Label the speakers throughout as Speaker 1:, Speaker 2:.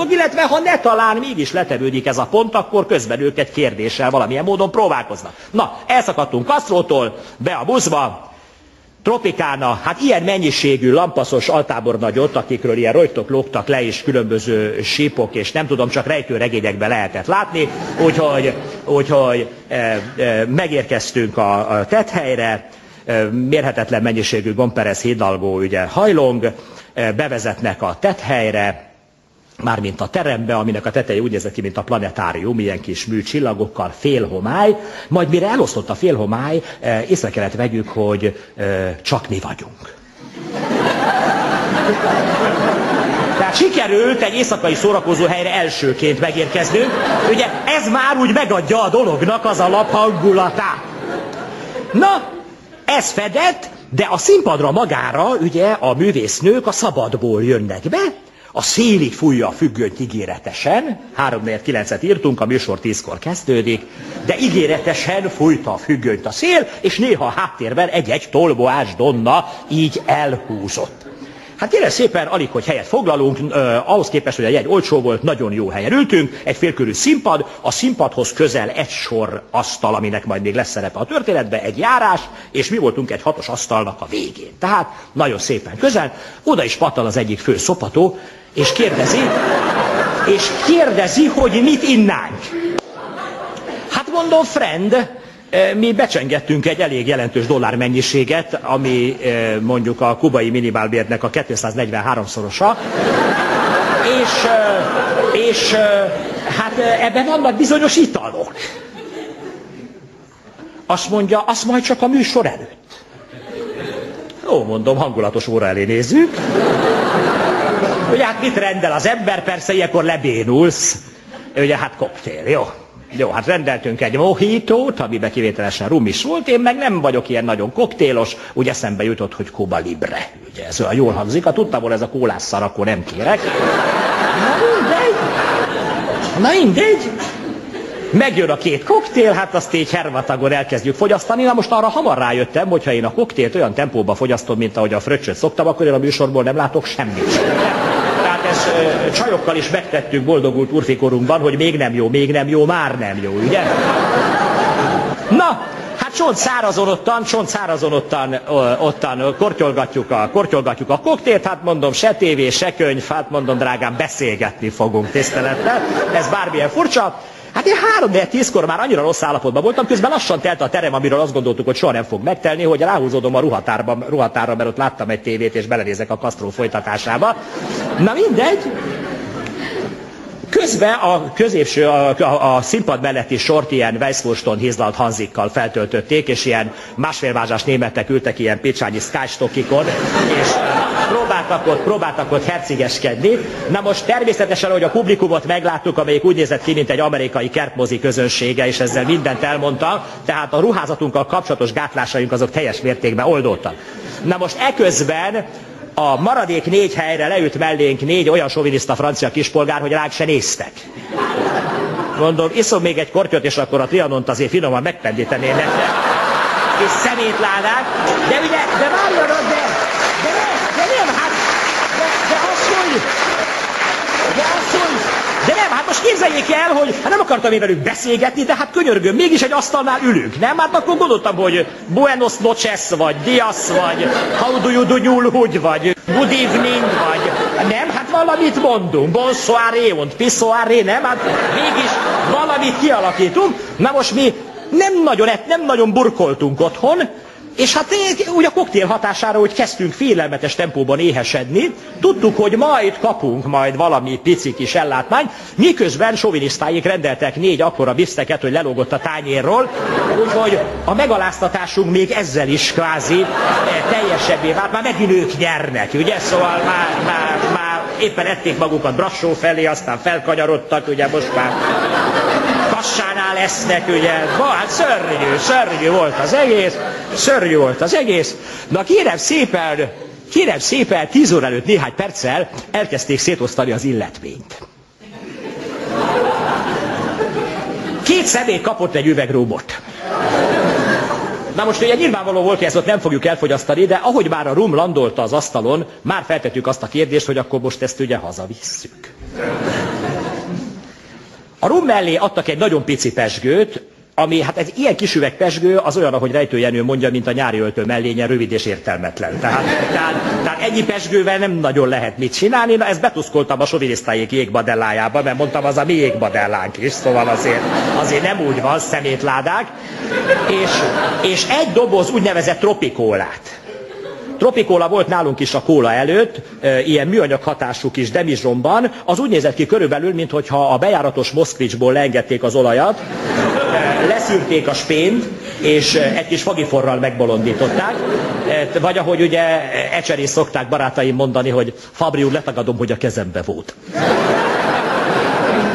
Speaker 1: dolog, illetve ha ne talán mégis letevődik ez a pont, akkor közben őket kérdéssel valamilyen módon próbálkoznak. Na, elszakadtunk Kasztrótól, be a buszba, Tropikána, hát ilyen mennyiségű lampaszos altábornagyot, akikről ilyen rojtok lógtak le is különböző sípok, és nem tudom, csak rejtő regényekben lehetett látni, úgyhogy, úgyhogy e, e, megérkeztünk a, a tethelyre, e, mérhetetlen mennyiségű gomperez hídalgó ugye hajlong, e, bevezetnek a tethelyre, mármint a terembe, aminek a teteje úgy nézett ki, mint a planetárium, ilyen kis műcsillagokkal, félhomály, majd mire elosztott a félhomály, eh, észre kellett vegyük, hogy eh, csak mi vagyunk. Tehát sikerült egy éjszakai szórakozó helyre elsőként megérkeznünk. Ugye ez már úgy megadja a dolognak az alap hangulatát. Na, ez fedett, de a színpadra magára ugye a művésznők a szabadból jönnek be, a szélig fújja a függönyt ígéretesen, 3 9 et írtunk, a műsor 10-kor kezdődik, de ígéretesen fújta a függönyt a szél, és néha a háttérben egy-egy tolboás donna így elhúzott. Hát kérem szépen, alig, hogy helyet foglalunk, eh, ahhoz képest, hogy a jegy olcsó volt, nagyon jó helyen ültünk, egy félkörű színpad, a színpadhoz közel egy sor asztal, aminek majd még lesz szerepe a történetben, egy járás, és mi voltunk egy hatos asztalnak a végén. Tehát nagyon szépen közel, oda is pattal az egyik fő szopató, és kérdezi, és kérdezi, hogy mit innánk. Hát mondom, friend, eh, mi becsengettünk egy elég jelentős dollármennyiséget, ami eh, mondjuk a kubai minimálbérnek a 243-szorosa, és, eh, és hát ebben vannak bizonyos italok. Azt mondja, azt majd csak a műsor előtt. Ó, mondom, hangulatos óra elé nézzük. Ugye hát mit rendel az ember? Persze ilyenkor lebénulsz. Ugye hát koktél, jó. Jó, hát rendeltünk egy mohitót, amiben kivételesen rum is volt, én meg nem vagyok ilyen nagyon koktélos, úgy eszembe jutott, hogy Cuba Libre. Ugye ez olyan jól hangzik, ha tudtam volna ez a kólásszar, akkor nem kérek. Na mindegy. Na mindegy. Megjön a két koktél, hát azt így hervatagon elkezdjük fogyasztani. Na most arra hamar rájöttem, hogy ha én a koktélt olyan tempóban fogyasztom, mint ahogy a fröccsöt szoktam, akkor én a műsorból nem látok semmit ezt csajokkal is megtettük boldogult urfikorunkban, hogy még nem jó, még nem jó, már nem jó, ugye? Na, hát csont szárazon ottan, csont szárazon ottan, ottan kortyolgatjuk, a, kortyolgatjuk a koktélt, hát mondom, se tévé, se könyv, hát mondom, drágám, beszélgetni fogunk tisztelettel. Ez bármilyen furcsa. Hát én három 4 tízkor már annyira rossz állapotban voltam, közben lassan telt a terem, amiről azt gondoltuk, hogy soha nem fog megtelni, hogy ráhúzódom a ruhatárba, ruhatárra, mert ott láttam egy tévét, és belenézek a Castro folytatásába. Na mindegy, Közben a középső, a, a, a színpad melletti sort ilyen Weisswurston hízlalt hanzikkal feltöltötték, és ilyen másfélvázsás németek ültek ilyen picsányi skystockikon, és próbáltak ott, próbáltak ott hercigeskedni. Na most természetesen, hogy a publikumot megláttuk, amelyik úgy nézett ki, mint egy amerikai kertmozi közönsége, és ezzel mindent elmondta, tehát a ruházatunkkal kapcsolatos gátlásaink azok teljes mértékben oldódtak. Na most eközben a maradék négy helyre leült mellénk négy olyan soviniszta francia kispolgár, hogy ránk se néztek. Mondom, iszom még egy kortyot, és akkor a trianont azért finoman megpendítenének. És szemétládák. De ugye, de várjanak, de, de, de, de nem, hát, de, de asszony, de asszony, de nem, hát most képzeljék el, hogy hát nem akartam én velük beszélgetni, de hát könyörgöm, mégis egy asztalnál ülünk, nem? Hát akkor gondoltam, hogy Buenos noches, vagy Dias, vagy How do you do nyúlhugy, vagy Good evening, vagy nem? Hát valamit mondunk, bonsoiré, und pissoiré, nem? Hát mégis valamit kialakítunk. Na most mi nem nagyon, nem nagyon burkoltunk otthon, és hát úgy a koktél hatására, hogy kezdtünk félelmetes tempóban éhesedni, tudtuk, hogy majd kapunk majd valami pici kis ellátmány, miközben sovinisztáik rendeltek négy akkora biszteket, hogy lelógott a tányérról, úgyhogy a megaláztatásunk még ezzel is kvázi eh, teljesebbé vált, már megint ők nyernek, ugye, szóval már, már, már éppen ették magukat Brassó felé, aztán felkanyarodtak, ugye most már kassánál esznek, ugye, ba, hát szörnyű, szörnyű volt az egész, szörnyű volt az egész. Na kérem szépen, kérem szépen, tíz óra előtt néhány perccel elkezdték szétosztani az illetményt. Két személy kapott egy üvegrúmot. Na most ugye nyilvánvaló volt, hogy ezt ott nem fogjuk elfogyasztani, de ahogy már a rum landolta az asztalon, már feltettük azt a kérdést, hogy akkor most ezt ugye hazavisszük. A rum mellé adtak egy nagyon pici pesgőt, ami, hát egy ilyen kis üveg pesgő, az olyan, ahogy Rejtő Jenő mondja, mint a nyári öltő mellénye, rövid és értelmetlen. Tehát, tehát, tehát ennyi pesgővel nem nagyon lehet mit csinálni. Na, ezt betuszkoltam a sovinisztájék jégbadellájába, mert mondtam, az a mi jégbadellánk is, szóval azért, azért nem úgy van, szemétládák. És, és egy doboz úgynevezett tropikólát. Tropikóla volt nálunk is a kóla előtt, ilyen műanyag hatású kis demizsomban. Az úgy nézett ki körülbelül, mintha a bejáratos Moszkvicsból leengedték az olajat, leszűrték a spént, és egy kis fagiforral megbolondították. Vagy ahogy ugye ecserés szokták barátaim mondani, hogy Fabri úr, letagadom, hogy a kezembe volt.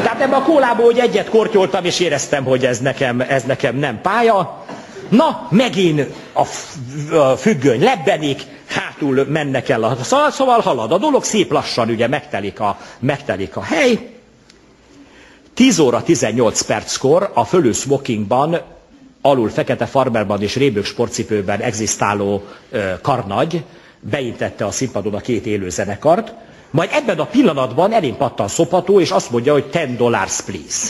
Speaker 1: Tehát ebbe a kólából hogy egyet kortyoltam, és éreztem, hogy ez nekem, ez nekem nem pálya. Na, megint a függöny lebbenik, hátul mennek el a szóval, szóval halad a dolog, szép lassan ugye megtelik a, megtelik a hely. 10 óra 18 perckor a fölő smokingban, alul fekete farmerban és rébők sportcipőben egzisztáló karnagy beintette a színpadon a két élő zenekart, majd ebben a pillanatban elén pattan szopató, és azt mondja, hogy 10 dollars please.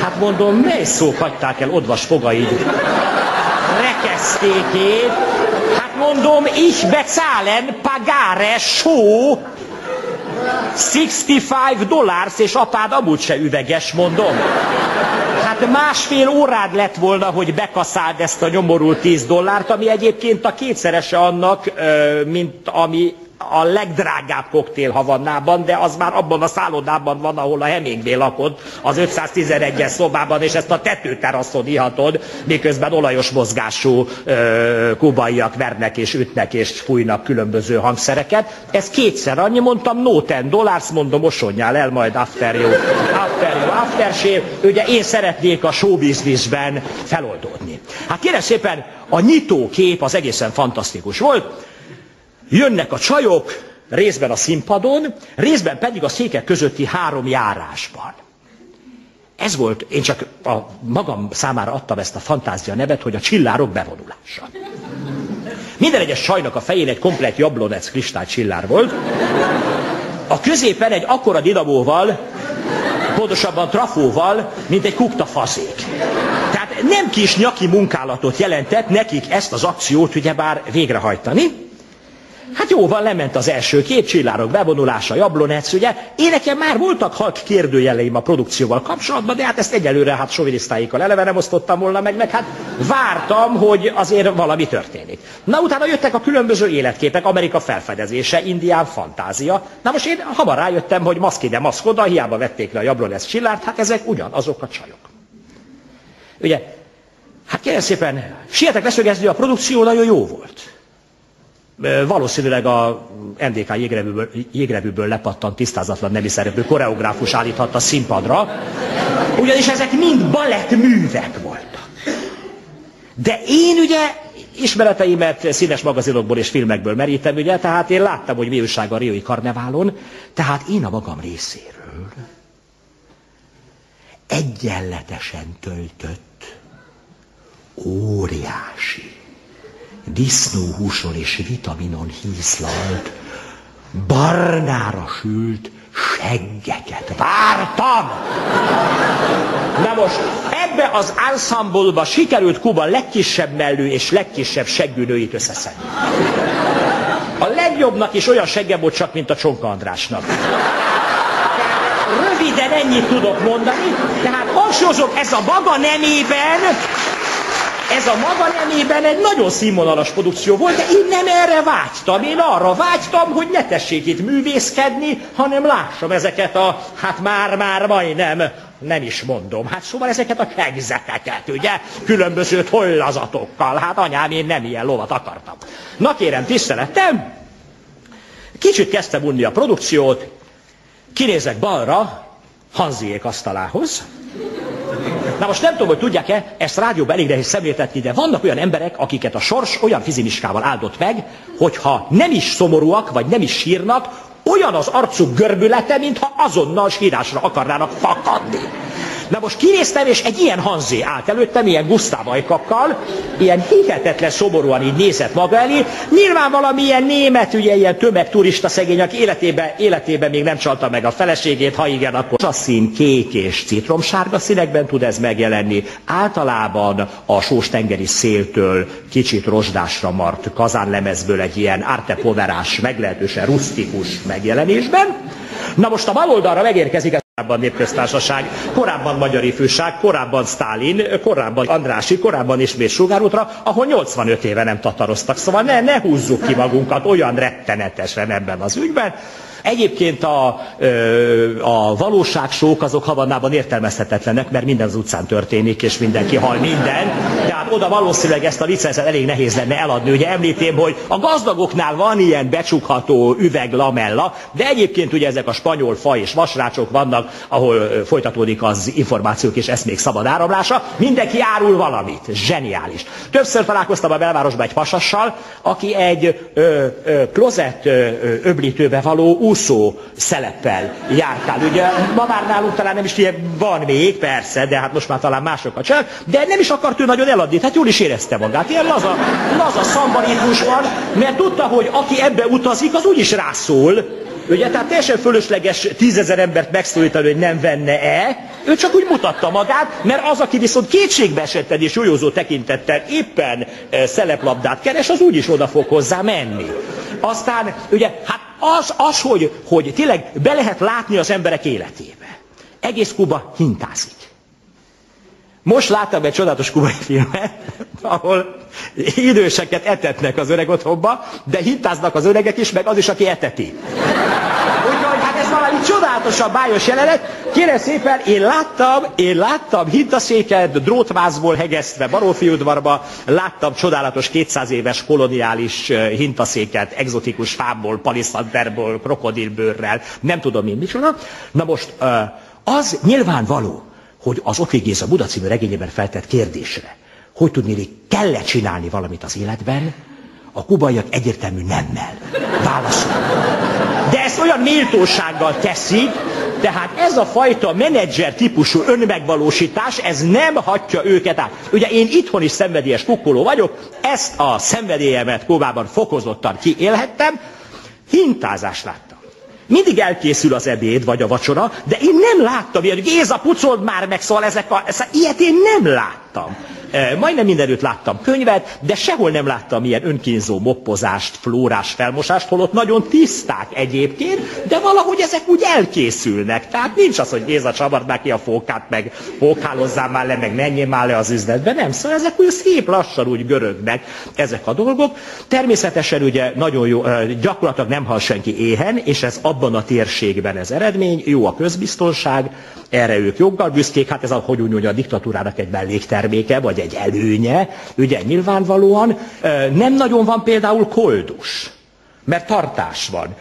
Speaker 1: Hát mondom, mely szó hagyták el odvas fogaid rekesztékét? Hát mondom, ich bezahlen pagare show 65 dollárs, és apád amúgy se üveges, mondom. Hát másfél órád lett volna, hogy bekaszáld ezt a nyomorult 10 dollárt, ami egyébként a kétszerese annak, mint ami a legdrágább koktél Havannában, de az már abban a szállodában van, ahol a Hemingway lakott, az 511-es szobában, és ezt a tetőteraszon ihatod, miközben olajos mozgású ö, kubaiak vernek és ütnek és fújnak különböző hangszereket. Ez kétszer annyi, mondtam, no ten dollars, mondom, osonjál el majd after you, after you, after shave. Ugye én szeretnék a showbiznisben feloldódni. Hát kérem szépen, a nyitó kép az egészen fantasztikus volt. Jönnek a csajok, részben a színpadon, részben pedig a székek közötti három járásban. Ez volt, én csak a magam számára adtam ezt a fantázia nevet, hogy a csillárok bevonulása. Minden egyes csajnak a fején egy komplet jablonec csillár volt. A középen egy akkora dinamóval, pontosabban trafóval, mint egy kukta fazék. Tehát nem kis nyaki munkálatot jelentett nekik ezt az akciót ugyebár végrehajtani. Hát jó van, lement az első kép, csillárok bevonulása, jablonec, ugye. Én nekem már voltak halk kérdőjeleim a produkcióval kapcsolatban, de hát ezt egyelőre hát sovinisztáikkal eleve nem osztottam volna meg, meg hát vártam, hogy azért valami történik. Na utána jöttek a különböző életképek, Amerika felfedezése, Indián fantázia. Na most én hamar rájöttem, hogy maszk ide, maszk oda, hiába vették le a jablonec csillárt, hát ezek ugyanazok a csajok. Ugye, hát kérem szépen, sietek leszögezni, a produkció nagyon jó volt valószínűleg a NDK jégrevűből, jégrevűből lepattant tisztázatlan nemi szereplő koreográfus állíthatta színpadra, ugyanis ezek mind balett művek voltak. De én ugye ismereteimet színes magazinokból és filmekből merítem, ugye, tehát én láttam, hogy mi újság a Riói Karneválon, tehát én a magam részéről egyenletesen töltött óriási disznóhúson és vitaminon hízlalt, barnára sült seggeket vártam. Na most ebbe az ensemble sikerült Kuba legkisebb mellő és legkisebb seggű nőit összeszedni. A legjobbnak is olyan segge volt csak, mint a Csonka Andrásnak. Röviden ennyit tudok mondani, tehát hangsúlyozom, ez a maga nemében ez a maga nemében egy nagyon színvonalas produkció volt, de én nem erre vágytam. Én arra vágytam, hogy ne tessék itt művészkedni, hanem lássam ezeket a, hát már-már majdnem, nem is mondom, hát szóval ezeket a segzeteket, ugye, különböző tollazatokkal. Hát anyám, én nem ilyen lovat akartam. Na kérem, tiszteletem, kicsit kezdtem unni a produkciót, kinézek balra, Hanziék asztalához, Na most nem tudom, hogy tudják-e, ezt rádióban elég nehéz szemléltetni, de vannak olyan emberek, akiket a sors olyan fizimiskával áldott meg, hogyha nem is szomorúak, vagy nem is sírnak, olyan az arcuk görbülete, mintha azonnal sírásra akarnának fakadni. Na most kinéztem, és egy ilyen Hanzé állt előttem, ilyen Gusztáv ajkakkal, ilyen hihetetlen szomorúan így nézett maga elé. Nyilván valamilyen német, ugye ilyen tömegturista szegény, aki életében, életében még nem csalta meg a feleségét, ha igen, akkor a szín kék és citromsárga színekben tud ez megjelenni. Általában a sós-tengeri széltől kicsit rozsdásra mart kazánlemezből egy ilyen arte poverás, meglehetősen rustikus megjelenésben. Na most a baloldalra megérkezik a korábban népköztársaság, korábban Magyar Ifjúság, korábban Stálin, korábban Andrási, korábban ismét Sugárútra, ahol 85 éve nem tataroztak. Szóval ne, ne húzzuk ki magunkat olyan rettenetesen ebben az ügyben. Egyébként a, a valóságsók azok havannában értelmezhetetlenek, mert minden az utcán történik, és mindenki hal minden. Tehát oda valószínűleg ezt a licencet elég nehéz lenne eladni. Ugye említém, hogy a gazdagoknál van ilyen becsukható üveg lamella, de egyébként ugye ezek a spanyol fa és vasrácsok vannak, ahol folytatódik az információk és eszmék szabad áramlása. Mindenki árul valamit. Zseniális. Többször találkoztam a belvárosban egy pasassal, aki egy ö, ö, klozett ö, öblítőbe való úszó szeleppel járkál. Ugye ma már nálunk talán nem is ilyen van még, persze, de hát most már talán másokat csinál, de nem is akart ő nagyon eladni, hát jól is érezte magát. Ilyen laza, laza szambaritmus van, mert tudta, hogy aki ebbe utazik, az úgyis rászól, Ugye, tehát teljesen fölösleges tízezer embert megszólítani, hogy nem venne-e, ő csak úgy mutatta magát, mert az, aki viszont kétségbe esetted és jójózó tekintettel éppen e, szeleplabdát keres, az úgyis oda fog hozzá menni. Aztán, ugye, hát az, az hogy, hogy tényleg be lehet látni az emberek életébe. Egész Kuba hintázik. Most láttam egy csodálatos kubai filmet, ahol időseket etetnek az öreg otthonba, de hintáznak az öregek is, meg az is, aki eteti. Úgyhogy hát ez valami csodálatosabb bájos jelenet. Kérem szépen, én láttam, én láttam hintaszéket drótvázból hegesztve Barófiudvarba, láttam csodálatos 200 éves koloniális hintaszéket, exotikus fából, paliszanderból, krokodilbőrrel, nem tudom én micsoda. Na most az nyilvánvaló, hogy az Otvég Géza Buda című regényében feltett kérdésre, hogy tudni, kell-e csinálni valamit az életben, a kubaiak egyértelmű nemmel válaszol. De ezt olyan méltósággal teszik, tehát ez a fajta menedzser típusú önmegvalósítás, ez nem hatja őket át. Ugye én itthon is szenvedélyes kukkoló vagyok, ezt a szenvedélyemet Kubában fokozottan kiélhettem, hintázást láttam. Mindig elkészül az ebéd vagy a vacsora, de én nem láttam ilyet. Géza, pucold már meg, szóval ezek a, ez, ilyet én nem láttam. Majdnem mindenütt láttam könyvet, de sehol nem láttam ilyen önkínzó moppozást, flórás felmosást, holott nagyon tiszták egyébként, de valahogy ezek úgy elkészülnek. Tehát nincs az, hogy Géza csavard már ki a fókát, meg fókhálozzál már le, meg menjél már le az üzletbe. Nem, szóval ezek úgy szép lassan úgy görögnek ezek a dolgok. Természetesen ugye nagyon jó, gyakorlatilag nem hal senki éhen, és ez abban a térségben ez eredmény, jó a közbiztonság, erre ők joggal büszkék, hát ez a, hogy úgy mondja, a diktatúrának egy mellékterméke, vagy egy előnye, ugye nyilvánvalóan nem nagyon van például koldus. Mert tartás van.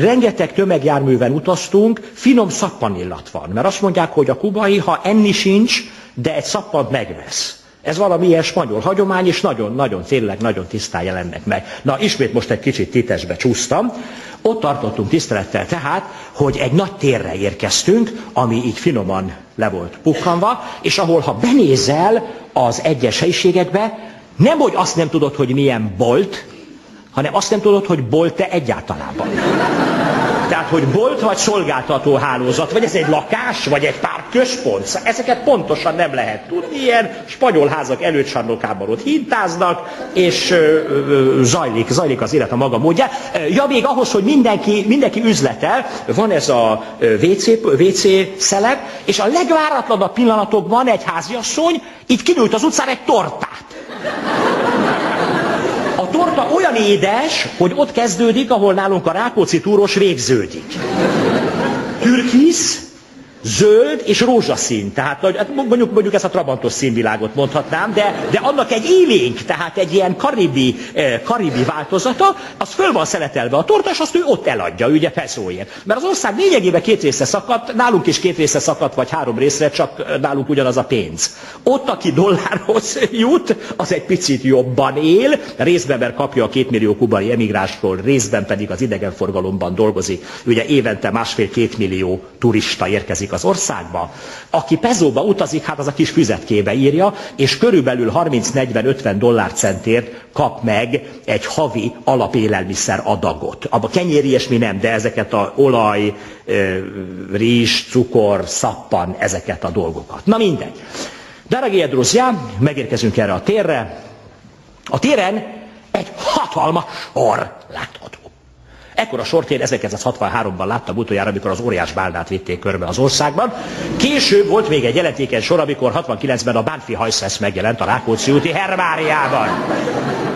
Speaker 1: Rengeteg tömegjárműven utaztunk, finom szappanillat van. Mert azt mondják, hogy a kubai, ha enni sincs, de egy szappant megvesz. Ez valami ilyen spanyol hagyomány, és nagyon-nagyon, tényleg nagyon tisztán jelennek meg. Na, ismét most egy kicsit titesbe csúsztam. Ott tartottunk tisztelettel tehát, hogy egy nagy térre érkeztünk, ami így finoman le volt pukkanva, és ahol ha benézel az egyes helyiségekbe, nem hogy azt nem tudod, hogy milyen bolt, hanem azt nem tudod, hogy bolt-e egyáltalában. Tehát, hogy bolt vagy szolgáltató hálózat, vagy ez egy lakás, vagy egy pár központ. Szóval ezeket pontosan nem lehet tudni. Ilyen spanyol házak előcsarnokában ott hintáznak, és ö, ö, zajlik, zajlik az élet a maga módja. Ja, még ahhoz, hogy mindenki, mindenki üzletel, van ez a WC, WC szelep, és a legváratlanabb pillanatokban egy háziasszony így kinyújt az utcán egy tortát torta olyan édes, hogy ott kezdődik, ahol nálunk a Rákóczi túros végződik. Türkisz, zöld és rózsaszín. Tehát hát mondjuk, mondjuk ezt a trabantos színvilágot mondhatnám, de, de annak egy élénk, tehát egy ilyen karibi, eh, karibi változata, az föl van szeletelve a torta, és azt ő ott eladja, ugye peszóért. Mert az ország lényegében két része szakadt, nálunk is két része szakadt, vagy három részre, csak nálunk ugyanaz a pénz. Ott, aki dollárhoz jut, az egy picit jobban él, részben mert kapja a két millió kubai emigrásról, részben pedig az idegenforgalomban dolgozik. Ugye évente másfél-két millió turista érkezik érkezik az országba. Aki pezóba utazik, hát az a kis füzetkébe írja, és körülbelül 30-40-50 dollárcentért kap meg egy havi alapélelmiszer adagot. Abba kenyér ilyesmi nem, de ezeket a olaj, rizs, cukor, szappan, ezeket a dolgokat. Na mindegy. Daragie друзья, megérkezünk erre a térre. A téren egy hatalmas sor látható. Ekkora sort én 1963-ban láttam utoljára, amikor az óriás báldát vitték körbe az országban. Később volt még egy jelentékeny sor, amikor 69-ben a Bánfi hajszesz megjelent a Rákóczi úti Hermáriában.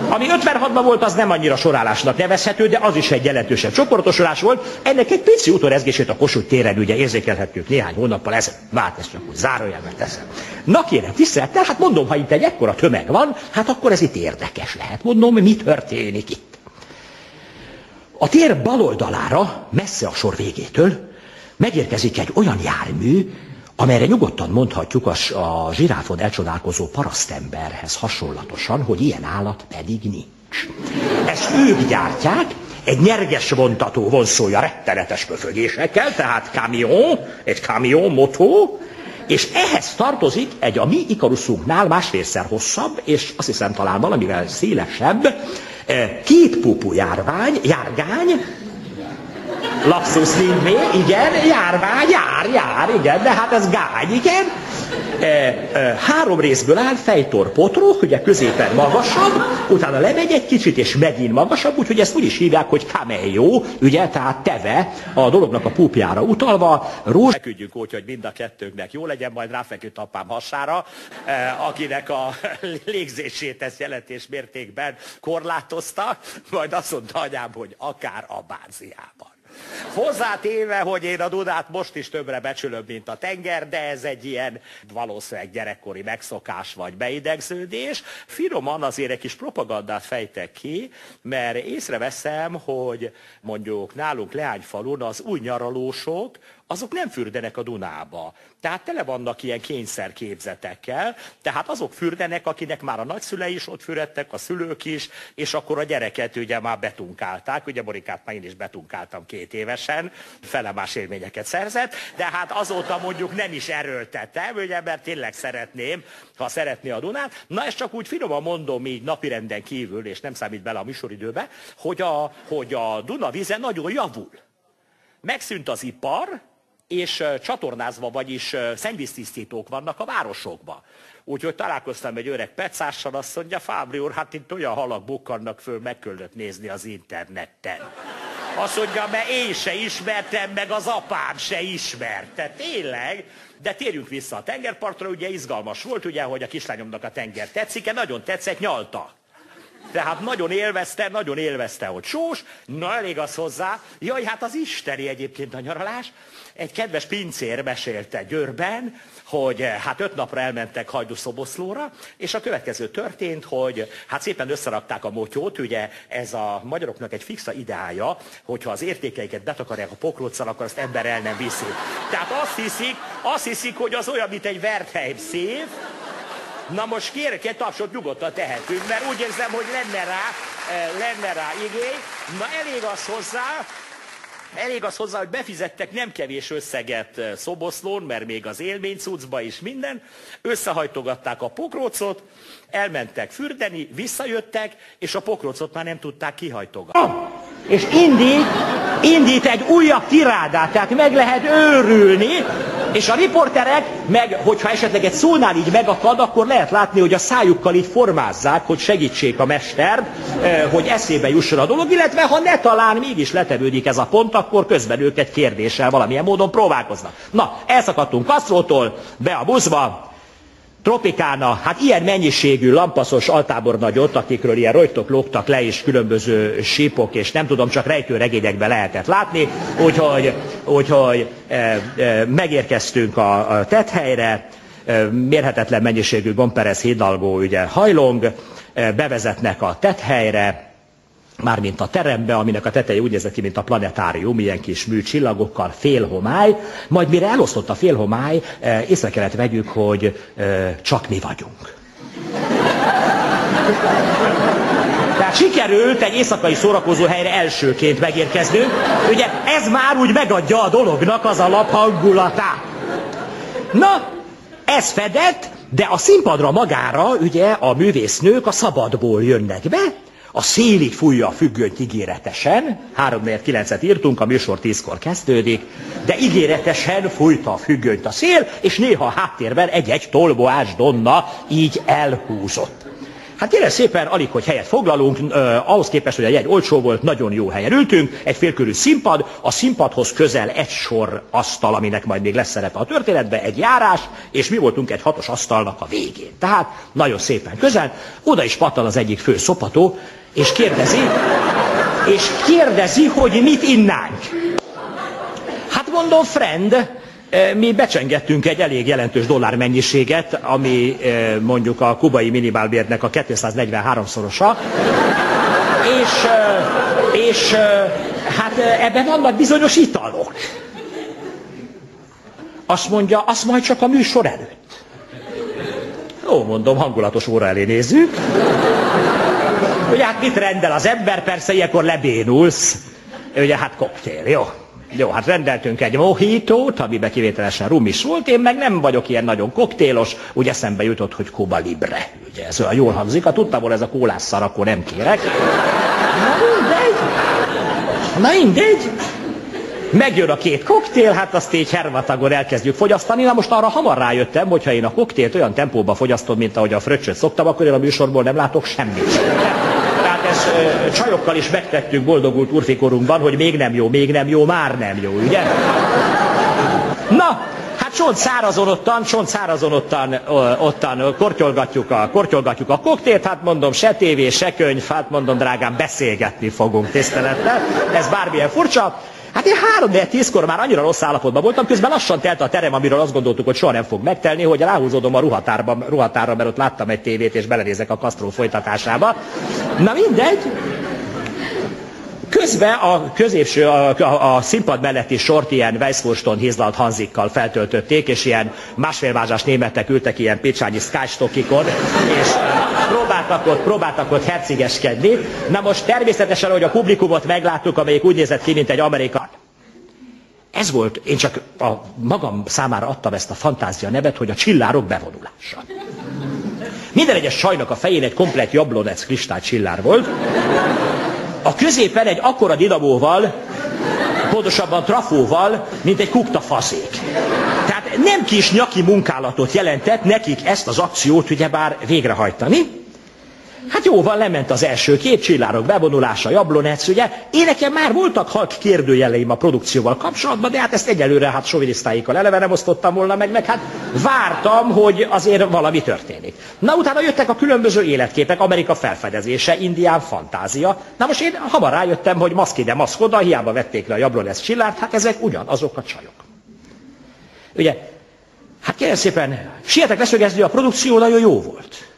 Speaker 1: Ami 56-ban volt, az nem annyira sorálásnak nevezhető, de az is egy jelentősebb csoportosulás volt. Ennek egy pici utórezgését a Kossuth téren ugye érzékelhettük néhány hónappal ezelőtt. Vált ezt csak úgy zárójelben teszem. Na kérem, tisztelettel, hát mondom, ha itt egy ekkora tömeg van, hát akkor ez itt érdekes lehet. Mondom, mi történik itt. A tér bal oldalára, messze a sor végétől, megérkezik egy olyan jármű, amelyre nyugodtan mondhatjuk a, a zsiráfon elcsodálkozó parasztemberhez hasonlatosan, hogy ilyen állat pedig nincs. Ezt ők gyártják, egy nyerges vontató vonszolja rettenetes pöfögésekkel, tehát kamion, egy kamion, motó, és ehhez tartozik egy a mi ikaruszunknál másfélszer hosszabb, és azt hiszem talán valamivel szélesebb, eh, két pupú járvány, járgány, lapsus lingué, igen, járvány, jár, jár, igen, de hát ez gány, igen. E, e, három részből áll, fejtor potró, ugye középen magasabb, utána lemegy egy kicsit, és megint magasabb, úgyhogy ezt úgy is hívják, hogy cameo, ugye, tehát teve, a dolognak a púpjára utalva, rózs... Feküdjünk úgy, hogy mind a kettőnknek jó legyen, majd ráfeküdt apám hasára, e, akinek a légzését ezt jelentés mértékben korlátozta, majd azt mondta anyám, hogy akár a báziában. Hozzátéve, hogy én a Dunát most is többre becsülöm, mint a tenger, de ez egy ilyen valószínűleg gyerekkori megszokás vagy beidegződés. Finoman azért egy kis propagandát fejtek ki, mert észreveszem, hogy mondjuk nálunk Leányfalun az új nyaralósok, azok nem fürdenek a Dunába. Tehát tele vannak ilyen kényszerképzetekkel, tehát azok fürdenek, akinek már a nagyszülei is ott füredtek, a szülők is, és akkor a gyereket ugye már betunkálták, ugye Borikát már én is betunkáltam két évesen, fele más élményeket szerzett, de hát azóta mondjuk nem is erőltetem, ugye, mert tényleg szeretném, ha szeretné a Dunát. Na ezt csak úgy finoman mondom így napirenden kívül, és nem számít bele a műsoridőbe, hogy a, hogy a Duna vize nagyon javul. Megszűnt az ipar, és csatornázva, vagyis szennyvíztisztítók vannak a városokba. Úgyhogy találkoztam egy öreg pecással, azt mondja, Fábri úr, hát itt olyan halak bukkannak föl, meg nézni az interneten. Azt mondja, mert én se ismertem, meg az apám se ismerte. Tényleg? De térjünk vissza a tengerpartra, ugye izgalmas volt, ugye, hogy a kislányomnak a tenger tetszik-e, nagyon tetszett, nyalta. Tehát nagyon élvezte, nagyon élvezte, hogy sós, na elég az hozzá. Jaj, hát az isteni egyébként a nyaralás. Egy kedves pincér mesélte Győrben, hogy eh, hát öt napra elmentek Hajdúszoboszlóra, és a következő történt, hogy hát szépen összerakták a motyót, ugye ez a magyaroknak egy fixa ideája, hogyha az értékeiket betakarják a pokróccal, akkor azt ember el nem viszi. Tehát azt hiszik, azt hiszik, hogy az olyan, mint egy Wertheim szév, Na most kérek egy tapsot nyugodtan tehetünk, mert úgy érzem, hogy lenne rá, eh, lenne rá igény. Na elég az hozzá, Elég az hozzá, hogy befizettek nem kevés összeget eh, Szoboszlón, mert még az élménycucba is minden, összehajtogatták a pokrócot, elmentek fürdeni, visszajöttek, és a pokrócot már nem tudták kihajtogatni. És indít, indít egy újabb tirádát, tehát meg lehet őrülni, és a riporterek, meg hogyha esetleg egy szónál így megakad, akkor lehet látni, hogy a szájukkal így formázzák, hogy segítsék a mestert, eh, hogy eszébe jusson a dolog, illetve ha ne talán mégis letevődik ez a pont, akkor közben ők egy kérdéssel valamilyen módon próbálkoznak. Na, elszakadtunk Kasztrótól, be a buszba, Tropikána, hát ilyen mennyiségű lampaszos altábornagyot, akikről ilyen rojtok lógtak le, és különböző sípok, és nem tudom, csak rejtő regényekben lehetett látni, úgyhogy, úgyhogy e, e, megérkeztünk a, a tethelyre, e, mérhetetlen mennyiségű Gomperez hídalgó ugye hajlong, e, bevezetnek a tethelyre, mármint a terembe, aminek a teteje úgy nézett ki, mint a planetárium, ilyen kis műcsillagokkal, félhomály, majd mire elosztott a félhomály, eh, észre kellett vegyük, hogy eh, csak mi vagyunk. Tehát sikerült egy éjszakai szórakozó helyre elsőként megérkeznünk. Ugye ez már úgy megadja a dolognak az alaphangulatát. Na, ez fedett, de a színpadra magára ugye a művésznők a szabadból jönnek be, a szélig fújja a függönyt ígéretesen, 3 9 et írtunk, a műsor 10-kor kezdődik, de ígéretesen fújta a függönyt a szél, és néha a háttérben egy-egy tolboás donna így elhúzott. Hát kérem szépen, alig, hogy helyet foglalunk, eh, ahhoz képest, hogy a jegy olcsó volt, nagyon jó helyen ültünk, egy félkörű színpad, a színpadhoz közel egy sor asztal, aminek majd még lesz szerepe a történetben, egy járás, és mi voltunk egy hatos asztalnak a végén. Tehát nagyon szépen közel, oda is pattal az egyik fő szopató, és kérdezi, és kérdezi, hogy mit innánk. Hát mondom, friend, Eh, mi becsengettünk egy elég jelentős dollármennyiséget, ami eh, mondjuk a kubai minimálbérnek a 243-szorosa, és, eh, és hát ebben vannak bizonyos italok. Azt mondja, azt majd csak a műsor előtt. Ó, mondom, hangulatos óra elé nézzük. Ugye hát mit rendel az ember, persze ilyenkor lebénulsz. Ugye hát koktél, jó. Jó, hát rendeltünk egy mohitót, amiben kivételesen rum is volt, én meg nem vagyok ilyen nagyon koktélos, úgy eszembe jutott, hogy Cuba Libre. Ugye ez olyan jól hangzik, ha tudtam volna ez a kólásszar, akkor nem kérek. Na mindegy. Na mindegy. Megjön a két koktél, hát azt így hervatagon elkezdjük fogyasztani. Na most arra hamar rájöttem, hogy ha én a koktélt olyan tempóban fogyasztom, mint ahogy a fröccsöt szoktam, akkor én a műsorból nem látok semmit csajokkal is megtettük boldogult urfikorunkban, hogy még nem jó, még nem jó, már nem jó, ugye? Na, hát csont szárazon ottan, csont szárazon ottan, ottan kortyolgatjuk, a, kortyolgatjuk a koktélt, hát mondom, se tévé, se könyv, hát mondom, drágám, beszélgetni fogunk tisztelettel. Ez bármilyen furcsa. Hát én három 4 tízkor már annyira rossz állapotban voltam, közben lassan telt a terem, amiről azt gondoltuk, hogy soha nem fog megtelni, hogy ráhúzódom a ruhatárba, ruhatárra, mert ott láttam egy tévét, és belenézek a kasztró folytatásába. Na mindegy. Közben a középső, a, a, a színpad melletti sort ilyen Weisswurston hízlalt Hanzikkal feltöltötték, és ilyen másfélvázsás németek ültek ilyen picsányi skystokikon, és próbáltak ott, próbáltak ott hercigeskedni. Na most természetesen, hogy a publikumot megláttuk, amelyik úgy nézett ki, mint egy amerikai. Ez volt, én csak a magam számára adtam ezt a fantázia nevet, hogy a csillárok bevonulása. Minden egyes sajnak a fején egy komplet jablonec kristálycsillár volt. A középen egy akkora dinamóval, pontosabban trafóval, mint egy kukta faszék. Tehát nem kis nyaki munkálatot jelentett nekik ezt az akciót ugyebár végrehajtani. Hát jó van, lement az első két csillárok bevonulása, jablonec, ugye. Én nekem már voltak halk kérdőjeleim a produkcióval kapcsolatban, de hát ezt egyelőre hát sovinisztáikkal eleve nem osztottam volna meg, meg hát vártam, hogy azért valami történik. Na utána jöttek a különböző életképek, Amerika felfedezése, Indián fantázia. Na most én hamar rájöttem, hogy maszk ide, maszk oda, hiába vették le a jablonec csillárt, hát ezek ugyanazok a csajok. Ugye, hát kérem szépen, sietek leszögezni, a produkció nagyon jó volt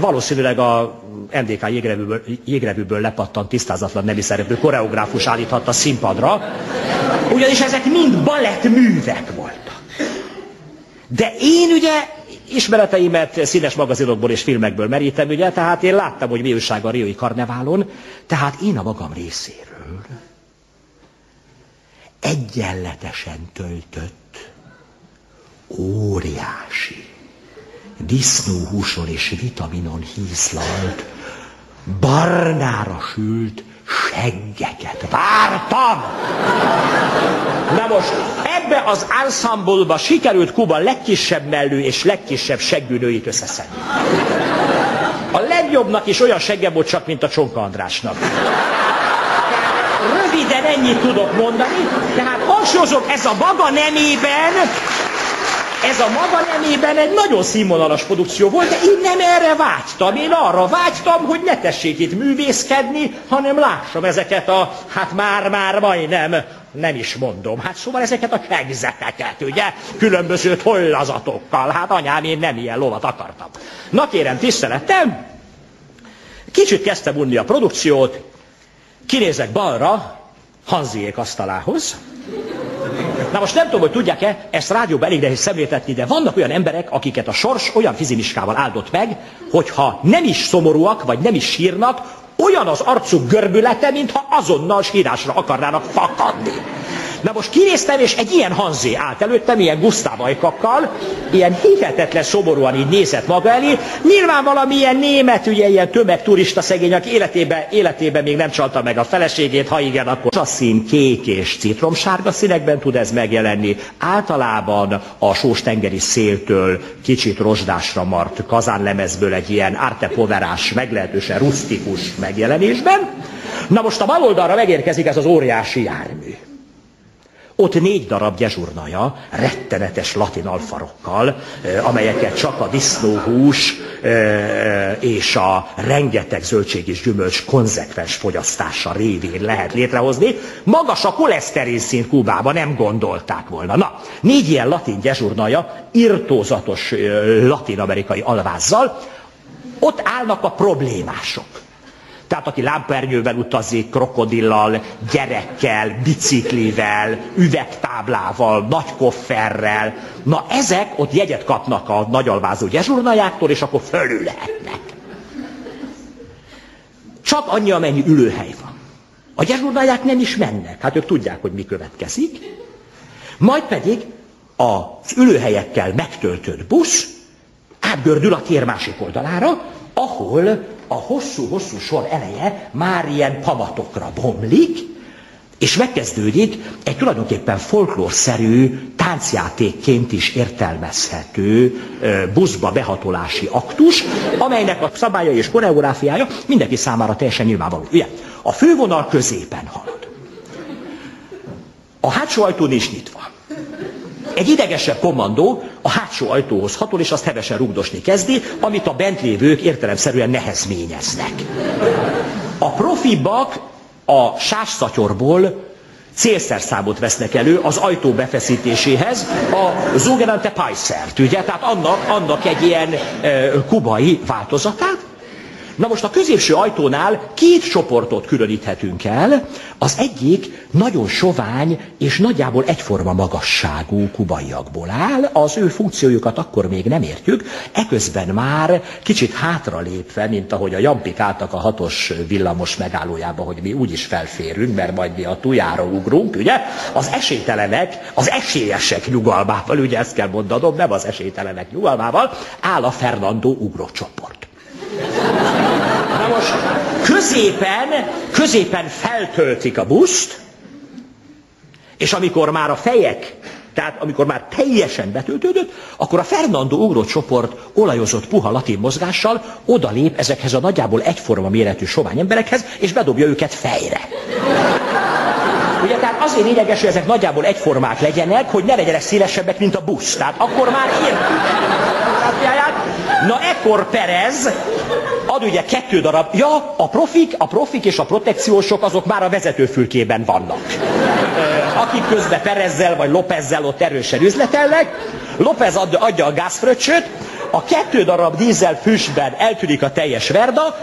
Speaker 1: valószínűleg a MDK jégrevűből, jégrevűből lepattant tisztázatlan nemi szereplő koreográfus állíthatta színpadra, ugyanis ezek mind balettművek voltak. De én ugye ismereteimet színes magazinokból és filmekből merítem, ugye, tehát én láttam, hogy mi újság a Riói Karneválon, tehát én a magam részéről egyenletesen töltött óriási disznóhúson és vitaminon hízlalt, barnára sült seggeket vártam. Na most ebbe az ensemble sikerült Kuba legkisebb mellő és legkisebb seggű nőit összeszedni. A legjobbnak is olyan segge volt csak, mint a Csonka Andrásnak. Röviden ennyit tudok mondani, tehát hangsúlyozom, ez a maga nemében ez a maga nemében egy nagyon színvonalas produkció volt, de én nem erre vágytam. Én arra vágytam, hogy ne tessék itt művészkedni, hanem lássam ezeket a, hát már-már majdnem, nem is mondom, hát szóval ezeket a segzeteket, ugye, különböző tollazatokkal. Hát anyám, én nem ilyen lovat akartam. Na kérem, tisztelettem, kicsit kezdtem unni a produkciót, kinézek balra, Hanziék asztalához, Na most nem tudom, hogy tudják-e, ezt rádióban elég nehéz szemléltetni, de vannak olyan emberek, akiket a sors olyan fizimiskával áldott meg, hogyha nem is szomorúak, vagy nem is sírnak, olyan az arcuk görbülete, mintha azonnal sírásra akarnának fakadni. Na most kinéztem, és egy ilyen Hanzé állt előttem, ilyen Gusztáv ajkakkal, ilyen hihetetlen szomorúan így nézett maga elé. Nyilván valamilyen német, ugye ilyen tömegturista szegény, aki életében, életében még nem csalta meg a feleségét, ha igen, akkor a szín kék és citromsárga színekben tud ez megjelenni. Általában a sós tengeri széltől kicsit rozsdásra mart kazánlemezből egy ilyen arte poverás, meglehetősen rustikus megjelenésben. Na most a bal oldalra megérkezik ez az óriási jármű. Ott négy darab gyezsurnaja, rettenetes latin alfarokkal, amelyeket csak a disznóhús és a rengeteg zöldség és gyümölcs konzekvens fogyasztása révén lehet létrehozni. Magas a koleszterin szint Kubában, nem gondolták volna. Na, négy ilyen latin gyezsurnaja, irtózatos latin-amerikai alvázzal, ott állnak a problémások. Tehát aki lámpernyővel utazik, krokodillal, gyerekkel, biciklivel, üvegtáblával, nagy kofferrel, na ezek ott jegyet kapnak a nagyalvázó gyezsurnajáktól, és akkor fölülhetnek. Csak annyi, amennyi ülőhely van. A gyezsurnaják nem is mennek, hát ők tudják, hogy mi következik. Majd pedig az ülőhelyekkel megtöltött busz átgördül a tér másik oldalára, ahol a hosszú-hosszú sor eleje már ilyen pamatokra bomlik, és megkezdődik egy tulajdonképpen folklórszerű táncjátékként is értelmezhető buszba behatolási aktus, amelynek a szabálya és koreográfiája mindenki számára teljesen nyilvánvaló. Ugye, a fővonal középen halad. A hátsó ajtó nincs nyitva. Egy idegesebb kommandó a hátsó ajtóhoz hatol, és azt hevesen rugdosni kezdi, amit a bent lévők értelemszerűen nehezményeznek. A profibak a sásszatyorból célszerszámot vesznek elő az ajtó befeszítéséhez, a Zogenante Pajszert, ugye? Tehát annak, annak egy ilyen e, kubai változatát, Na most a középső ajtónál két csoportot különíthetünk el. Az egyik nagyon sovány és nagyjából egyforma magasságú kubaiakból áll. Az ő funkciójukat akkor még nem értjük. Eközben már kicsit hátralépve, mint ahogy a jampik álltak a hatos villamos megállójába, hogy mi úgyis felférünk, mert majd mi a tujára ugrunk, ugye? Az esélytelenek, az esélyesek nyugalmával, ugye ezt kell mondanom, nem az esélytelenek nyugalmával, áll a Fernando ugrócsoport. Na most középen, középen feltöltik a buszt, és amikor már a fejek, tehát amikor már teljesen betöltődött, akkor a Fernando ugró csoport olajozott puha latin mozgással odalép ezekhez a nagyjából egyforma méretű sovány emberekhez, és bedobja őket fejre. Ugye, tehát azért lényeges, hogy ezek nagyjából egyformák legyenek, hogy ne legyenek szélesebbek, mint a busz. Tehát akkor már értjük. Na ekkor Perez ad ugye kettő darab, ja, a profik, a profik és a protekciósok azok már a vezetőfülkében vannak. Akik közben Perezzel vagy Lópezzel ott erősen üzletelnek, López adja a gázfröccsöt, a kettő darab dízel füstben eltűnik a teljes verda,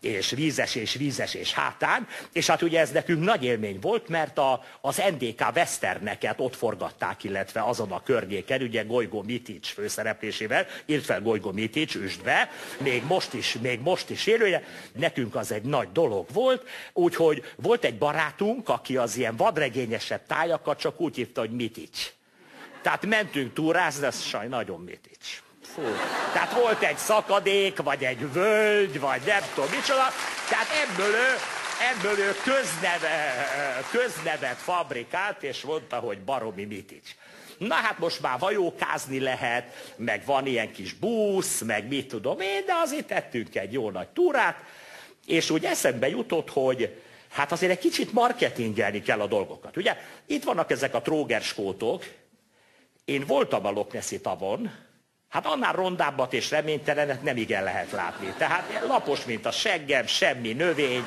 Speaker 1: és vízes és vízes és hátán, és hát ugye ez nekünk nagy élmény volt, mert a, az NDK Westerneket ott forgatták, illetve azon a környéken, ugye Golygo Mitics főszereplésével, írt fel Golygo Mitics, üsd be, még most is, még most is élője, nekünk az egy nagy dolog volt, úgyhogy volt egy barátunk, aki az ilyen vadregényesebb tájakat csak úgy hívta, hogy Mitics. Tehát mentünk túrázni, az saj nagyon Mitics. Fú. Tehát volt egy szakadék, vagy egy völgy, vagy nem tudom micsoda. Tehát ebből ő, ebből ő közneve, köznevet fabrikált, és mondta, hogy baromi mitics. Na hát most már vajókázni lehet, meg van ilyen kis busz, meg mit tudom én, de azért tettünk egy jó nagy túrát, és úgy eszembe jutott, hogy hát azért egy kicsit marketingelni kell a dolgokat. Ugye itt vannak ezek a trógerskótok, én voltam a Lokneszi tavon, Hát annál rondábbat és reménytelenet nem igen lehet látni. Tehát lapos, mint a seggem, semmi növény,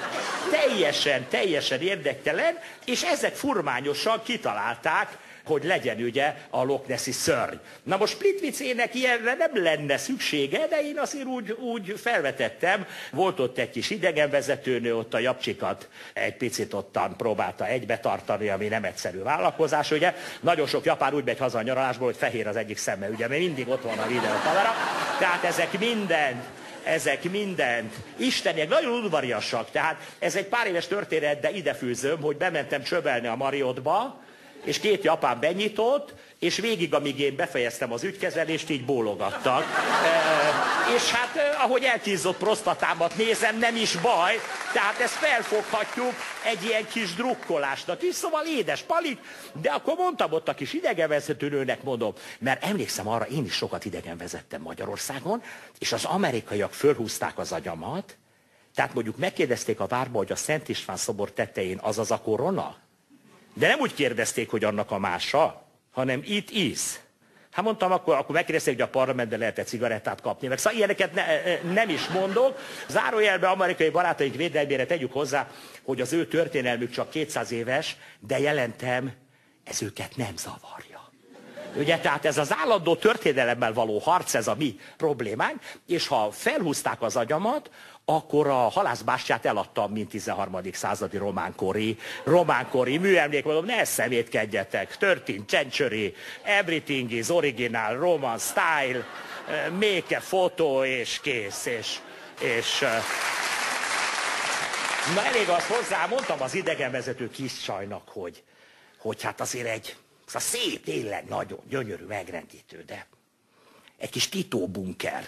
Speaker 1: teljesen, teljesen érdektelen, és ezek furmányosan kitalálták, hogy legyen ugye a Loch Nessi szörny. Na most Plitvicének ilyenre nem lenne szüksége, de én azért úgy, úgy felvetettem. Volt ott egy kis idegenvezetőnő, ott a japcsikat egy picit ottan próbálta egybe tartani, ami nem egyszerű vállalkozás, ugye. Nagyon sok japán úgy megy haza a nyaralásból, hogy fehér az egyik szeme, ugye, mert mindig ott van a videókamera. Tehát ezek mindent ezek mindent. Isteniek nagyon udvariasak. Tehát ez egy pár éves történet, de idefűzöm, hogy bementem csöbelni a Mariotba, és két japán benyitott, és végig, amíg én befejeztem az ügykezelést, így bólogattak. E, és hát, eh, ahogy elkízott prostatámat nézem, nem is baj, tehát ezt felfoghatjuk egy ilyen kis drukkolásnak is, szóval édes palit, de akkor mondtam ott a kis idegenvezetőnőnek, mondom, mert emlékszem arra, én is sokat idegen vezettem Magyarországon, és az amerikaiak fölhúzták az agyamat, tehát mondjuk megkérdezték a várba, hogy a Szent István szobor tetején az az a korona? De nem úgy kérdezték, hogy annak a mása, hanem itt is. Hát mondtam, akkor, akkor megkérdezték, hogy a parlamentben lehet-e cigarettát kapni. Meg szóval ilyeneket ne, nem is mondok. Zárójelbe amerikai barátaink védelmére tegyük hozzá, hogy az ő történelmük csak 200 éves, de jelentem, ez őket nem zavarja. Ugye, tehát ez az állandó történelemmel való harc, ez a mi problémánk, és ha felhúzták az agyamat, akkor a halászbástyát eladtam, mint 13. századi románkori, románkori műemlék, mondom, ne szemétkedjetek, 13 century, everything is original, Roman style, eh, make a photo, és kész, és, és eh, Na elég az hozzá, mondtam az idegenvezető kis csajnak, hogy, hogy hát azért egy, szóval szép, tényleg nagyon gyönyörű, megrendítő, de egy kis titóbunker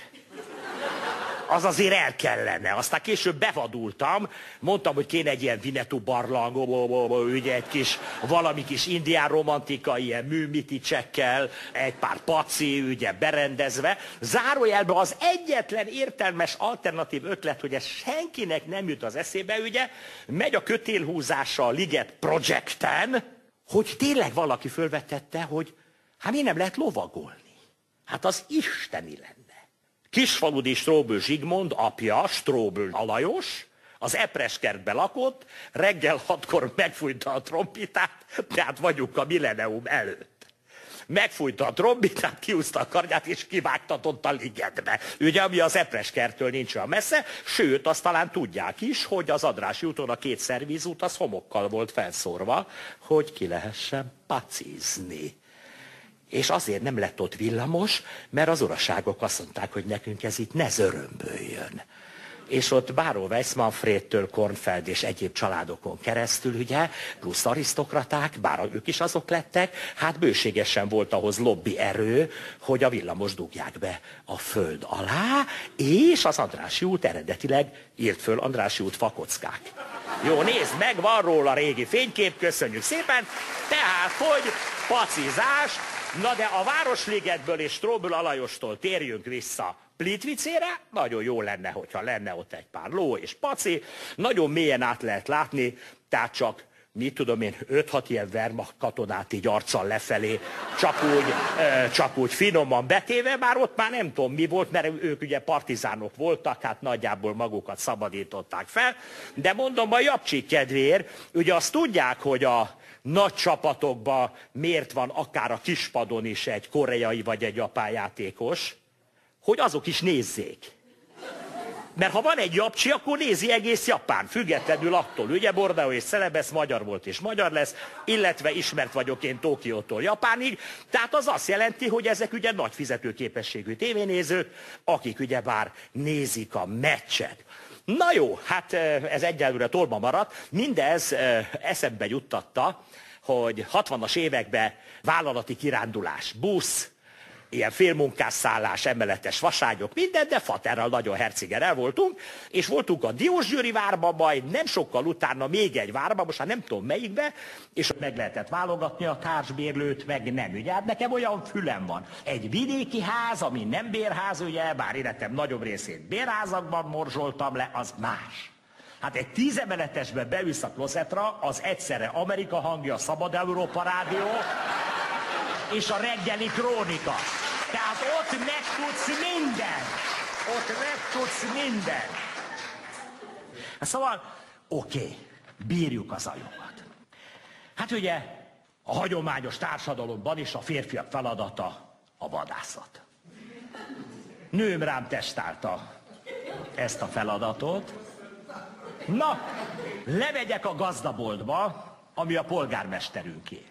Speaker 1: az azért el kellene. Aztán később bevadultam, mondtam, hogy kéne egy ilyen Vinetú barlang, ugye egy kis, valami kis indián romantika, ilyen műmiticsekkel, egy pár paci, ugye berendezve. Zárójelben az egyetlen értelmes alternatív ötlet, hogy ez senkinek nem jut az eszébe, ugye, megy a kötélhúzása a Liget Projecten, hogy tényleg valaki fölvetette, hogy hát mi nem lehet lovagolni. Hát az isteni lenne. Kisfaludi Stróbő Zsigmond apja, Stróbő Alajos, az Epreskertbe lakott, reggel hatkor megfújta a trombitát, tehát vagyunk a millenium előtt. Megfújta a trombitát, kiúzta a kardját, és kivágtatott a ligetbe. Ugye, ami az Epreskertől nincs olyan messze, sőt, azt talán tudják is, hogy az Adrási úton a két szervízút az homokkal volt felszórva, hogy ki lehessen pacizni. És azért nem lett ott villamos, mert az uraságok azt mondták, hogy nekünk ez itt ne zörömböljön. És ott Báró Weissmanfrédtől Kornfeld és egyéb családokon keresztül, ugye, plusz arisztokraták, bár ők is azok lettek, hát bőségesen volt ahhoz lobby erő, hogy a villamos dugják be a föld alá, és az Andrási út eredetileg írt föl Andrási út fakockák. Jó, nézd meg, van róla régi fénykép, köszönjük szépen. Tehát, hogy pacizás, Na de a Városligetből és Stróbül Alajostól térjünk vissza Plitvicére, nagyon jó lenne, hogyha lenne ott egy pár ló és paci, nagyon mélyen át lehet látni, tehát csak mit tudom én, 5-6 ilyen Wehrmacht katonát így arccal lefelé, csak úgy, csak úgy finoman betéve, már ott már nem tudom mi volt, mert ők ugye partizánok voltak, hát nagyjából magukat szabadították fel, de mondom a Japcsik kedvéért, ugye azt tudják, hogy a nagy csapatokban miért van akár a kispadon is egy koreai vagy egy japán játékos, hogy azok is nézzék. Mert ha van egy japcsi, akkor nézi egész Japán, függetlenül attól. Ugye Bordeaux és Szelebesz magyar volt és magyar lesz, illetve ismert vagyok én Tokiótól Japánig. Tehát az azt jelenti, hogy ezek ugye nagy fizetőképességű tévénézők, akik ugye bár nézik a meccset. Na jó, hát ez egyelőre tolba maradt. Mindez eszembe juttatta, hogy 60-as években vállalati kirándulás, busz, ilyen félmunkásszállás, emeletes vaságyok, minden, de Faterral nagyon herciger voltunk, és voltunk a Diósgyőri várba, majd nem sokkal utána még egy várba, most már nem tudom melyikbe, és meg lehetett válogatni a társbérlőt, meg nem. Ugye hát nekem olyan fülem van. Egy vidéki ház, ami nem bérház, ugye, bár életem nagyobb részét bérházakban morzsoltam le, az más. Hát egy tízemeletesbe beülsz a klozetra, az egyszerre Amerika hangja, Szabad Európa Rádió, és a reggeli krónika. Tehát ott megtudsz minden. Ott megtudsz minden. Szóval, oké, okay, bírjuk az ajokat. Hát ugye a hagyományos társadalomban is a férfiak feladata a vadászat. Nőm rám testálta ezt a feladatot. Na, lemegyek a gazdaboltba, ami a polgármesterünké.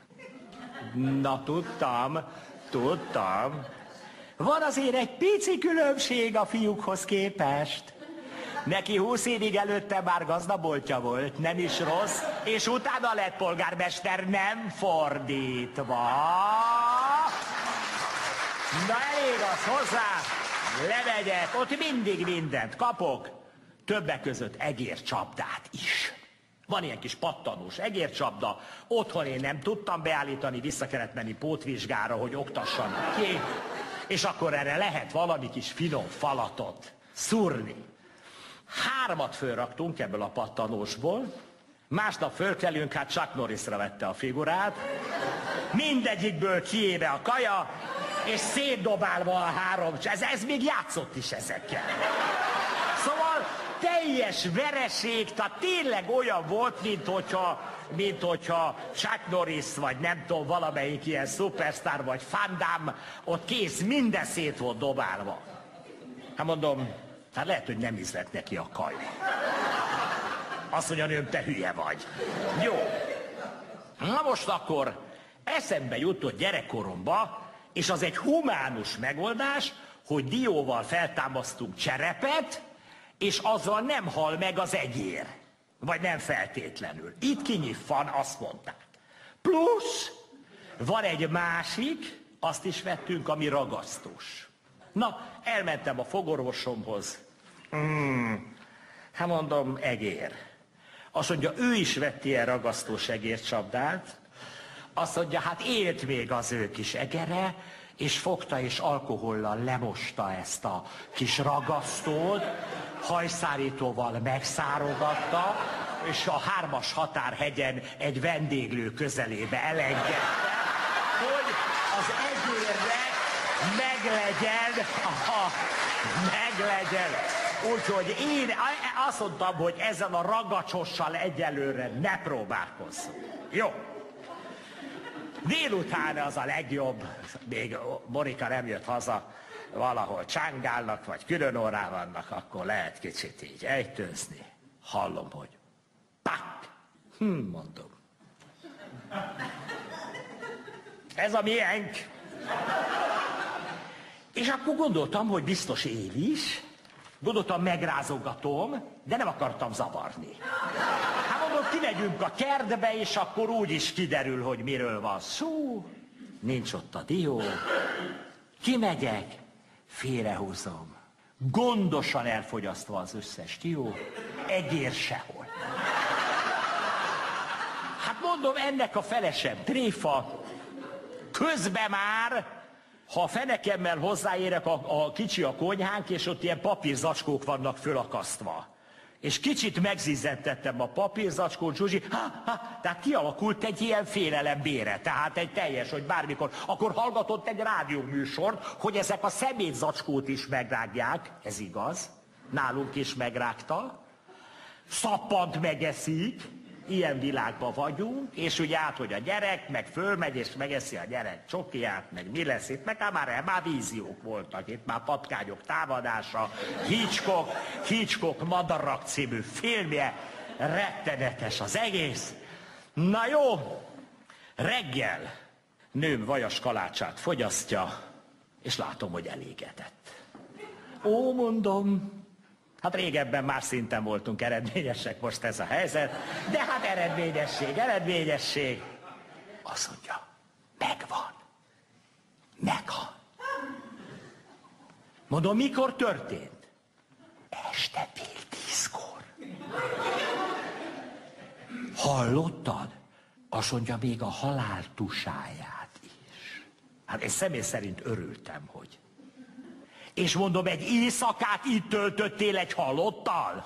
Speaker 1: Na, tudtam, tudtam. Van azért egy pici különbség a fiúkhoz képest. Neki húsz évig előtte már gazdaboltja volt, nem is rossz, és utána lett polgármester, nem fordítva. Na elég az hozzá, lemegyek, ott mindig mindent kapok, többek között egércsapdát is. Van ilyen kis pattanós egércsapda, otthon én nem tudtam beállítani, vissza kellett menni pótvizsgára, hogy oktassam ki, és akkor erre lehet valami kis finom falatot szúrni. Hármat fölraktunk ebből a pattanósból, másnap fölkelünk, hát Chuck Norrisra vette a figurát, mindegyikből kiéve a kaja, és szétdobálva a három, ez, ez még játszott is ezekkel. Szóval teljes vereség, tehát tényleg olyan volt, mint hogyha, mint hogyha Chuck Norris, vagy nem tudom, valamelyik ilyen szupersztár, vagy Fandám, ott kész, minden szét volt dobálva. Hát mondom, hát lehet, hogy nem ízlett neki a kaj. Azt mondja, nőm, te hülye vagy. Jó. Na most akkor eszembe jutott gyerekkoromba, és az egy humánus megoldás, hogy dióval feltámasztunk cserepet, és azzal nem hal meg az egyér. Vagy nem feltétlenül. Itt kinyitvan, azt mondták. Plusz van egy másik, azt is vettünk, ami ragasztós. Na, elmentem a fogorvosomhoz. Hmm, hát mondom, egér. Azt mondja, ő is vett ilyen ragasztós egércsapdát. Azt mondja, hát élt még az ő kis egere, és fogta és alkohollal lemosta ezt a kis ragasztót, hajszárítóval megszárogatta, és a hármas határhegyen egy vendéglő közelébe elengedte, hogy az egérnek meglegyen, a, meglegyen. Úgyhogy én azt mondtam, hogy ezzel a ragacsossal egyelőre ne próbálkozzunk. Jó. Délután az a legjobb, még Monika nem jött haza, valahol csángálnak, vagy külön órá vannak, akkor lehet kicsit így ejtőzni. Hallom, hogy pak, hm, mondom. Ez a miénk. És akkor gondoltam, hogy biztos él is, gondoltam megrázogatom, de nem akartam zavarni. Hát mondom, kimegyünk a kertbe, és akkor úgy is kiderül, hogy miről van szó. Nincs ott a dió. Kimegyek, félrehúzom. Gondosan elfogyasztva az összes dió, egér sehol. Hát mondom, ennek a felesem tréfa, közben már ha a fenekemmel hozzáérek, a, a kicsi a konyhánk, és ott ilyen papírzacskók vannak fölakasztva. És kicsit megzizzentettem a papírzacskót, Zsuzsi, ha, ha, tehát kialakult egy ilyen félelem bére, tehát egy teljes, hogy bármikor, akkor hallgatott egy rádióműsort, hogy ezek a szemétzacskót is megrágják, ez igaz, nálunk is megrágta, szappant megeszik, ilyen világban vagyunk, és ugye át, hogy a gyerek, meg fölmegy, és megeszi a gyerek csokiát, meg mi lesz itt, meg már, már víziók voltak, itt már patkányok támadása, Hitchcock, Hitchcock Madarak című filmje, rettenetes az egész. Na jó, reggel nőm vajas kalácsát fogyasztja, és látom, hogy elégedett. Ó, mondom, Hát régebben más szinten voltunk eredményesek, most ez a helyzet, de hát eredményesség, eredményesség. Azt mondja, megvan. Megvan. Mondom, mikor történt? Este fél tízkor. Hallottad? Azt mondja, még a halál tusáját is. Hát én személy szerint örültem, hogy és mondom, egy éjszakát itt töltöttél egy halottal?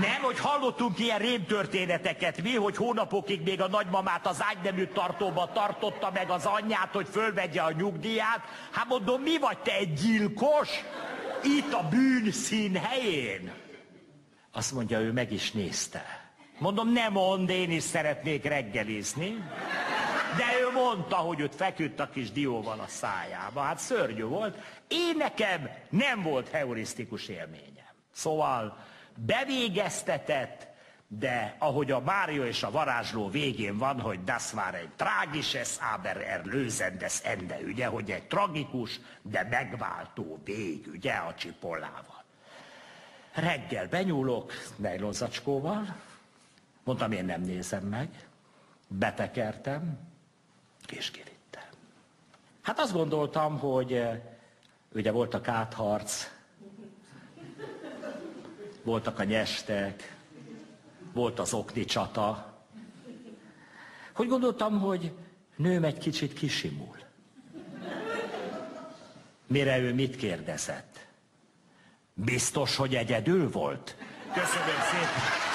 Speaker 1: Nem, hogy hallottunk ilyen rémtörténeteket, mi, hogy hónapokig még a nagymamát az ágynemű tartóba tartotta meg az anyját, hogy fölvegye a nyugdíját. Hát mondom, mi vagy te egy gyilkos? Itt a bűnszín helyén. Azt mondja, ő meg is nézte. Mondom, nem mond, én is szeretnék reggelizni. De ő mondta, hogy őt feküdt a kis dióval a szájába. Hát szörnyű volt. Én nekem nem volt heurisztikus élményem. Szóval bevégeztetett, de ahogy a Mário és a varázsló végén van, hogy das war egy tragisches, aber erlösendes ende, ugye, hogy egy tragikus, de megváltó vég, ugye, a csipolával. reggel benyúlok nejlonzacskóval, mondtam, én nem nézem meg, betekertem, és kivittem. Hát azt gondoltam, hogy eh, ugye volt a kátharc, voltak a nyestek, volt az okni csata, hogy gondoltam, hogy nőm egy kicsit kisimul. Mire ő mit kérdezett? Biztos, hogy egyedül volt? Köszönöm szépen.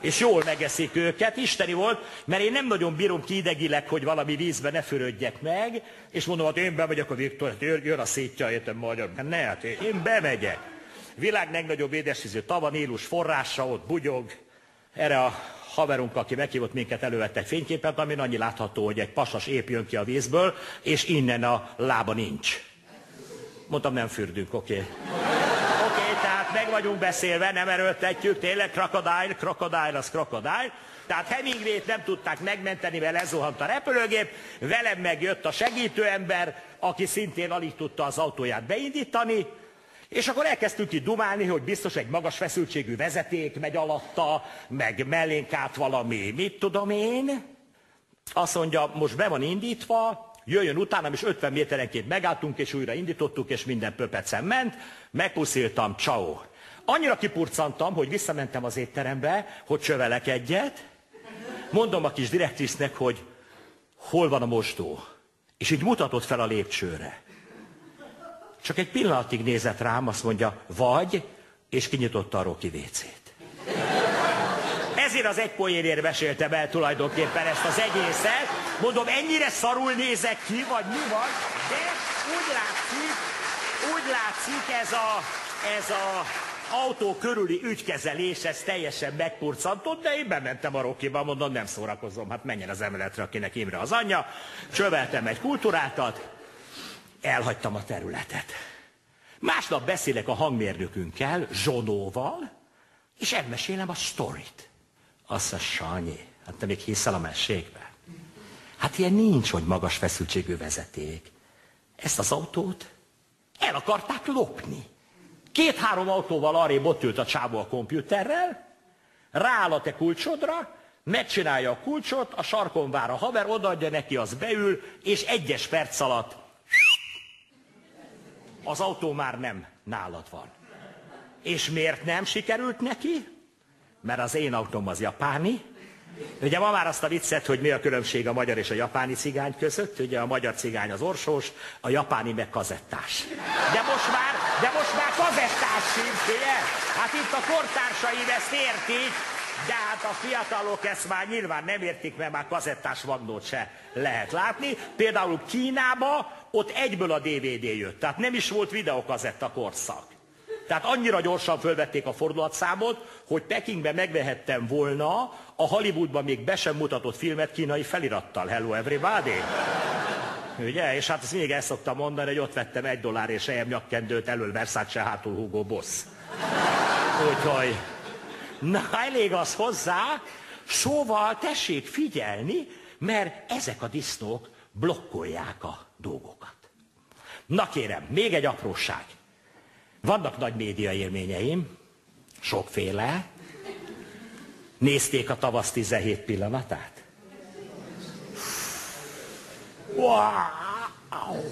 Speaker 1: És jól megeszik őket, isteni volt, mert én nem nagyon bírom ki idegileg, hogy valami vízbe ne fürödjek meg, és mondom, hogy hát én bemegyek a Viktor, hát jön a szétja, értem magyar, ne, hát én bemegyek. Világ legnagyobb édesvízű tava, Nílus forrása, ott bugyog. Erre a haverunk, aki meghívott minket, elővette egy fényképet, amin annyi látható, hogy egy pasas épp jön ki a vízből, és innen a lába nincs. Mondtam, nem fürdünk, oké. Okay meg vagyunk beszélve, nem erőltetjük, tényleg krokodil, krokodil az krokodil. Tehát Hemingway-t nem tudták megmenteni, mert lezuhant a repülőgép, velem megjött a segítőember, aki szintén alig tudta az autóját beindítani, és akkor elkezdtünk itt dumálni, hogy biztos egy magas feszültségű vezeték megy alatta, meg mellénk át valami, mit tudom én. Azt mondja, most be van indítva, jöjjön utánam, és 50 méterenként megálltunk, és újra indítottuk, és minden pöpecen ment, megpusziltam, ciao. Annyira kipurcantam, hogy visszamentem az étterembe, hogy csövelek egyet, mondom a kis direktrisznek, hogy hol van a mosdó, és így mutatott fel a lépcsőre. Csak egy pillanatig nézett rám, azt mondja, vagy, és kinyitotta a Roki vécét. Ezért az egy poénért meséltem el tulajdonképpen ezt az egészet. Mondom, ennyire szarul nézek ki, vagy mi van, de úgy látszik, úgy látszik ez a, ez a autó körüli ügykezelés, ez teljesen megpurcantott, de én bementem a Rokiba, mondom, nem szórakozom, hát menjen az emeletre, akinek Imre az anyja. Csöveltem egy kultúrátat, elhagytam a területet. Másnap beszélek a hangmérnökünkkel, Zsonóval, és elmesélem a sztorit. Azt a Sanyi, hát te még hiszel a mesékbe? Hát ilyen nincs, hogy magas feszültségű vezeték. Ezt az autót el akarták lopni. Két-három autóval arrébb ott ült a csávó a kompjúterrel, rááll a te kulcsodra, megcsinálja a kulcsot, a sarkon vár a haver, odaadja neki, az beül, és egyes perc alatt az autó már nem nálad van. És miért nem sikerült neki? Mert az én autóm az japáni, Ugye ma már azt a viccet, hogy mi a különbség a magyar és a japáni cigány között. Ugye a magyar cigány az orsós, a japáni meg kazettás. De most már, de most már kazettás sincs, ugye? Hát itt a kortársaim ezt értik, de hát a fiatalok ezt már nyilván nem értik, mert már kazettás vagnót se lehet látni. Például Kínába ott egyből a DVD jött, tehát nem is volt videokazetta korszak. Tehát annyira gyorsan fölvették a fordulatszámot, hogy Pekingben megvehettem volna a Hollywoodban még be sem mutatott filmet kínai felirattal. Hello everybody! Ugye? És hát ezt még el szoktam mondani, hogy ott vettem egy dollár és ejem nyakkendőt elől Versace hátul Hugo Boss. Úgyhogy, na elég az hozzá, szóval tessék figyelni, mert ezek a disznók blokkolják a dolgokat. Na kérem, még egy apróság. Vannak nagy média élményeim, sokféle. Nézték a tavasz 17 pillanatát? Wow!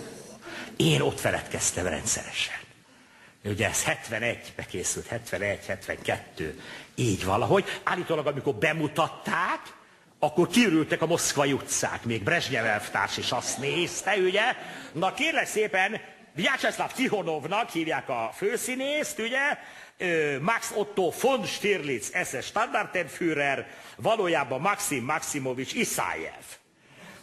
Speaker 1: Én ott feledkeztem rendszeresen. Ugye ez 71-be készült, 71, 72, így valahogy. Állítólag, amikor bemutatták, akkor kiürültek a moszkvai utcák, még Brezsnyev elvtárs is azt nézte, ugye? Na kérlek szépen, Vyacheslav Tihonovnak hívják a főszínészt, ugye? Max Otto von Stirlitz, SS Standartenführer, valójában Maxim Maximovics Isajev.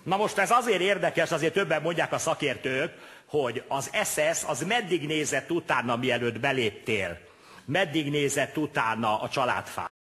Speaker 1: Na most ez azért érdekes, azért többen mondják a szakértők, hogy az SS az meddig nézett utána, mielőtt beléptél. Meddig nézett utána a családfá.